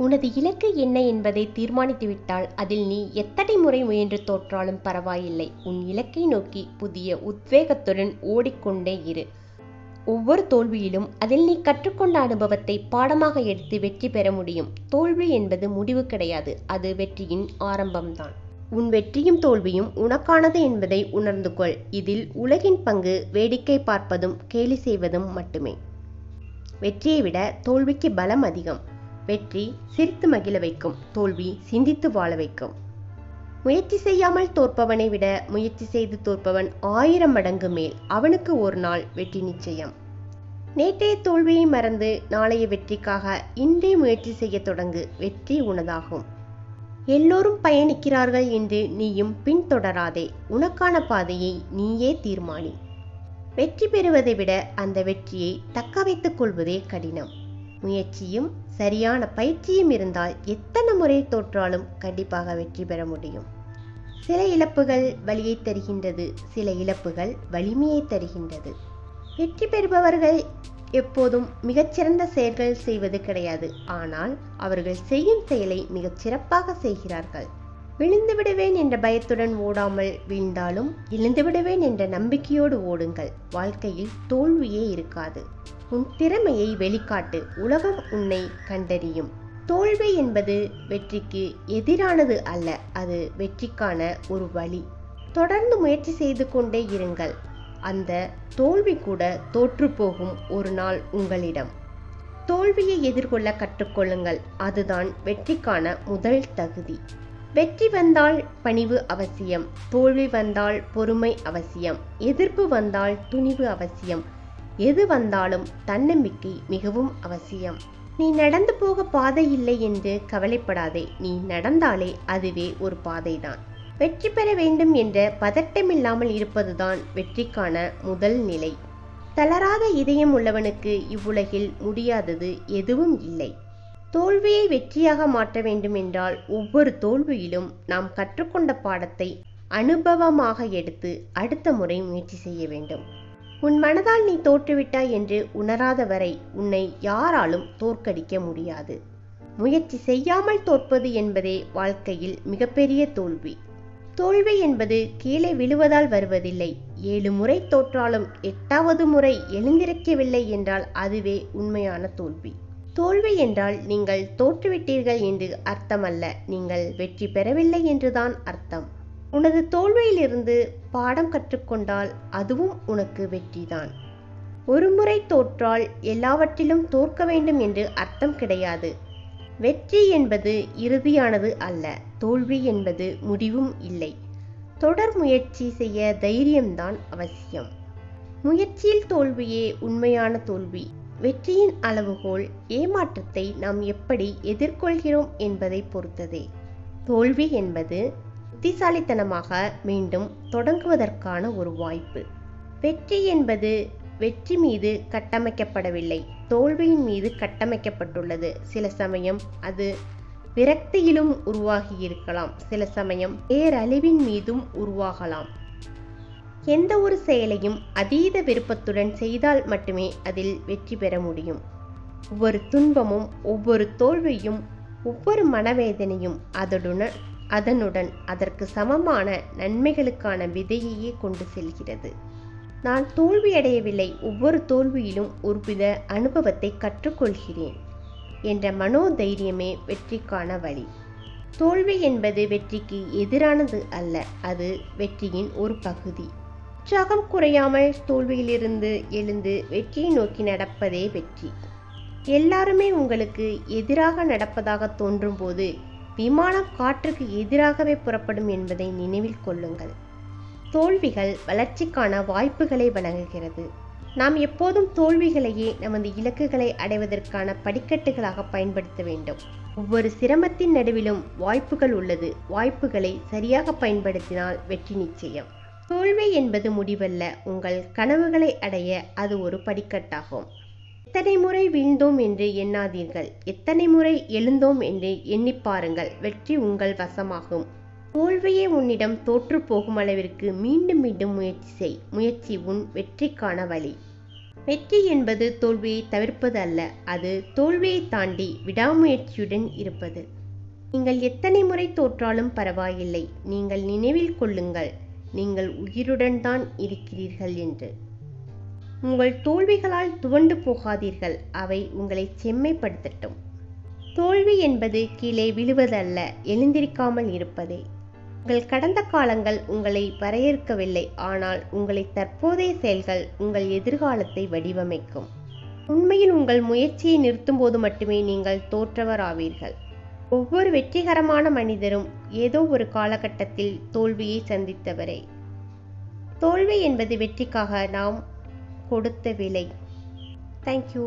உனது இலக்கு என்ன என்பதை தீர்மானித்துவிட்டால் அதில் நீ எத்தனை முறை முயன்று தோற்றாலும் பரவாயில்லை. உன் இலக்கை நோக்கி புதிய உத்வேகத்துடன் ஓடிக்கொண்டே இரு. ஒவ்வொரு தோல்வியிலும் அதில் நீ கற்றுக்கொண்ட அனுபவத்தை பாடமாக எடுத்து வெற்றி பெற முடியும். தோல்வி என்பது முடிவு கிடையாது. அது வெற்றியின் ஆரம்பம்தான். உன் வெற்றியும் தோல்வியும் உனக்கானது என்பதை உணர்ந்து கொள். இதில் உலகின் பங்கு வேடிக்கை பார்ப்பதும் கேலி செய்வதும் மட்டுமே. வெற்றியை விட தோல்விக்கு பலம் அதிகம். வெற்றி சிரித்து மகிழ வைக்கும் தோல்வி சிந்தித்து வாழ வைக்கும். முயற்சி செய்யாமல் தோற்பவனை விட முயற்சி செய்து தோற்பவன் ஆயிரம் மடங்கு மேல். அவனுக்கு ஒரு நாள் வெற்றி நிச்சயம். நேற்றைய தோல்வியை மறந்து நாளைய வெற்றிக்காக இன்றே முயற்சி செய்ய தொடங்கு வெற்றி உனதாகும். எல்லோரும் பயணிக்கிறார்கள் என்று நீயும் பின்தொடராதே உனக்கான பாதையை நீயே தீர்மானி. வெற்றி பெறுவதை விட அந்த வெற்றியை தக்க வைத்துக் கொள்வதே கடினம். முயற்சியும் சரியான பயிற்சியும் இருந்தால் எத்தனை முறை தோற்றாலும் கண்டிப்பாக வெற்றி பெற முடியும். சில இழப்புகள் வலியை தருகின்றது சில இழப்புகள் வலிமையை தருகின்றது. வெற்றி பெறுபவர்கள் எப்போதும் மிகச்சிறந்த செயல்கள் செய்வது கிடையாது. ஆனால் அவர்கள் செய்யும் செயலை மிகச் சிறப்பாக செய்கிறார்கள். விழுந்து விடுவேன் என்ற பயத்துடன் ஓடாமல் வீழ்ந்தாலும் எழுந்து விடுவேன் என்ற நம்பிக்கையோடு ஓடுங்கள். வாழ்க்கையில் தோல்வியே இருக்காது. உன் திறமையை வெளிக்காட்டு. உலகம் உன்னை கண்டறியும். தோல்வி என்பது வெற்றிக்கு எதிரானது அல்ல. அது வெற்றிக்கான ஒரு வழி. தொடர்ந்து முயற்சி செய்து கொண்டே இருங்கள். அந்த தோல்வி கூட தோற்றுப்போகும் ஒரு நாள் உங்களிடம். தோல்வியை எதிர்கொள்ள கற்றுக்கொள்ளுங்கள். அதுதான் வெற்றிக்கான முதல் தகுதி. வெற்றி வந்தால் பணிவு அவசியம். தோல்வி வந்தால் பொறுமை அவசியம். எதிர்ப்பு வந்தால் துணிவு அவசியம். எது வந்தாலும் தன்னம்பிக்கை மிகவும் அவசியம். நீ நடந்து போக பாதை இல்லை என்று கவலைப்படாதே. நீ நடந்தாலே அதுவே ஒரு பாதைதான். வெற்றி பெற வேண்டும் என்ற பதட்டமில்லாமல் இருப்பதுதான் வெற்றிக்கான முதல் நிலை. தளராத இதயம் உள்ளவனுக்கு இவ்வுலகில் முடியாதது எதுவும் இல்லை. தோல்வியை வெற்றியாக மாற்ற வேண்டும் என்றால் ஒவ்வொரு தோல்வியிலும் நாம் கற்றுக்கொண்ட பாடத்தை அனுபவமாக எடுத்து அடுத்த முறை முயற்சி செய்ய வேண்டும். உன் மனதால் நீ தோற்றுவிட்டாய் என்று உணராத வரை உன்னை யாராலும் தோற்கடிக்க முடியாது. முயற்சி செய்யாமல் தோற்பது என்பதே வாழ்க்கையில் மிகப்பெரிய தோல்வி. தோல்வி என்பது கீழே விழுவதால் வருவதில்லை. ஏழு முறை தோற்றாலும் எட்டாவது முறை எழுந்திருக்கவில்லை என்றால் அதுவே உண்மையான தோல்வி. தோல்வி என்றால் நீங்கள் தோற்றுவிட்டீர்கள் என்று அர்த்தமல்ல. நீங்கள் வெற்றி பெறவில்லை என்றுதான் அர்த்தம். உனது தோல்வியிலிருந்து பாடம் கற்றுக்கொண்டால் அதுவும் உனக்கு வெற்றிதான். ஒரு முறை தோற்றால் எல்லாவற்றிலும் தோற்க வேண்டும் என்று அர்த்தம் கிடையாது. வெற்றி என்பது இறுதியானது அல்ல தோல்வி என்பது முடிவும் இல்லை. தொடர் முயற்சி செய்ய தைரியம்தான் அவசியம். முயற்சியில் தோல்வியே உண்மையான தோல்வி. வெற்றியின் அளவுகோல் ஏமாற்றத்தை நாம் எப்படி எதிர்கொள்கிறோம் என்பதை பொறுத்ததே. தோல்வி என்பது புத்திசாலித்தனமாக மீண்டும் தொடங்குவதற்கான ஒரு வாய்ப்பு. வெற்றி என்பது வெற்றி மீது கட்டமைக்கப்படவில்லை. தோல்வியின் மீது கட்டமைக்கப்பட்டுள்ளது. சில சமயம் அது விரக்தியிலும் உருவாகி இருக்கலாம் சில சமயம் பேரழிவின் மீதும் உருவாகலாம். எந்த ஒரு செயலையும் அதீத விருப்பத்துடன் செய்தால் மட்டுமே அதில் வெற்றி பெற முடியும். ஒவ்வொரு துன்பமும் ஒவ்வொரு தோல்வியும் ஒவ்வொரு மனவேதனையும் அதனுடன் அதனுடன் அதற்கு சமமான நன்மைகளுக்கான விதையையே கொண்டு செல்கிறது. நான் தோல்வியடையவில்லை ஒவ்வொரு தோல்வியிலும் ஒருவித அனுபவத்தை கற்றுக்கொள்கிறேன் என்ற மனோதைரியமே வெற்றிக்கான வழி. தோல்வி என்பது வெற்றிக்கு எதிரானது அல்ல. அது வெற்றியின் ஒரு பகுதி. உற்சாகம் குறையாமல் தோல்வியிலிருந்து எழுந்து வெற்றியை நோக்கி நடப்பதே வெற்றி. எல்லாருமே உங்களுக்கு எதிராக நடப்பதாக தோன்றும் போது விமானம் காற்றுக்கு எதிராகவே புறப்படும் என்பதை நினைவில் கொள்ளுங்கள். தோல்விகள் வளர்ச்சிக்கான வாய்ப்புகளை வழங்குகிறது. நாம் எப்போதும் தோல்விகளையே நமது இலக்குகளை அடைவதற்கான படிக்கட்டுகளாக பயன்படுத்த வேண்டும். ஒவ்வொரு சிரமத்தின் நடுவிலும் வாய்ப்புகள் உள்ளது. வாய்ப்புகளை சரியாக பயன்படுத்தினால் வெற்றி நிச்சயம். தோல்வி என்பது முடிவல்ல. உங்கள் கனவுகளை அடைய அது ஒரு படிக்கட்டாகும். எத்தனை முறை வீழ்ந்தோம் என்று எண்ணாதீர்கள். எத்தனை முறை எழுந்தோம் என்று எண்ணி பாருங்கள். வெற்றி உங்கள் வசமாகும். தோல்வியே உன்னிடம் தோற்று போகும் அளவிற்கு மீண்டும் மீண்டும் முயற்சி செய். முயற்சி உன் வெற்றிக்கான வழி. வெற்றி என்பது தோல்வியை தவிர்ப்பது அல்ல. அது தோல்வியை தாண்டி விடாமுயற்சியுடன் இருப்பது. நீங்கள் எத்தனை முறை தோற்றாலும் பரவாயில்லை. நீங்கள் நினைவில் கொள்ளுங்கள். நீங்கள் உயிருடன் தான் இருக்கிறீர்கள் என்று. உங்கள் தோல்விகளால் துவண்டு போகாதீர்கள். அவை உங்களை செம்மைப்படுத்தட்டும். தோல்வி என்பது கீழே விழுவதல்ல எழுந்திருக்காமல் இருப்பதே. உங்கள் கடந்த காலங்கள் உங்களை வரையறுக்கவில்லை ஆனால் உங்களை தற்போதைய செயல்கள் உங்கள் எதிர்காலத்தை வடிவமைக்கும். உண்மையில் உங்கள் முயற்சியை நிறுத்தும்போது மட்டுமே நீங்கள் தோற்றவர் ஆவீர்கள் ஒவ்வொரு வெற்றிகரமான மனிதரும் ஏதோ ஒரு காலகட்டத்தில் தோல்வியை சந்தித்தவரே. தோல்வி என்பது வெற்றிக்காக நாம் கொடுத்த விலை. தேங்க்யூ